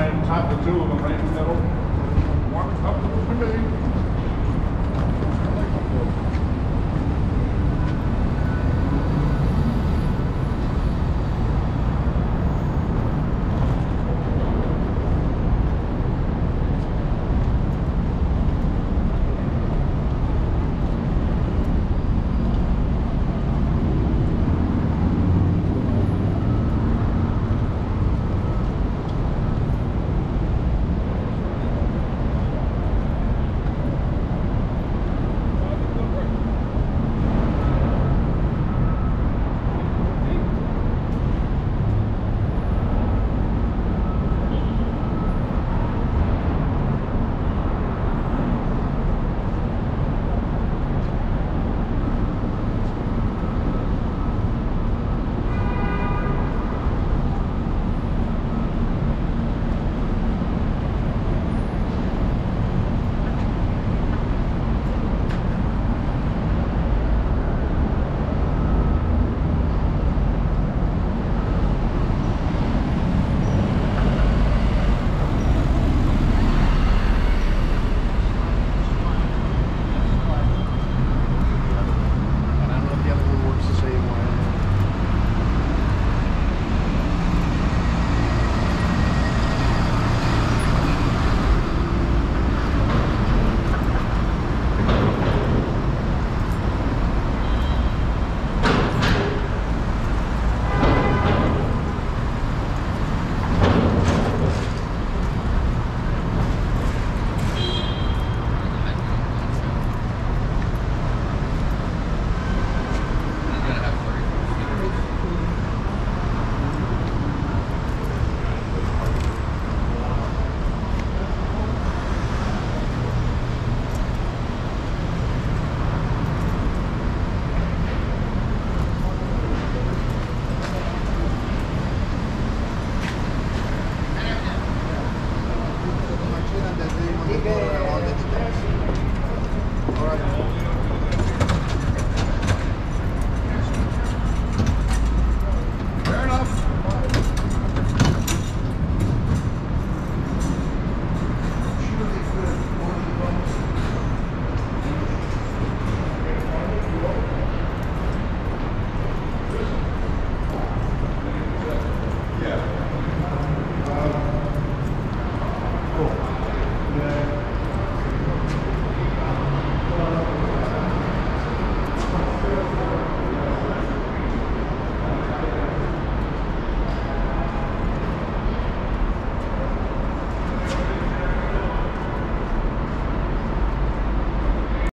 and top the two of them right in the middle.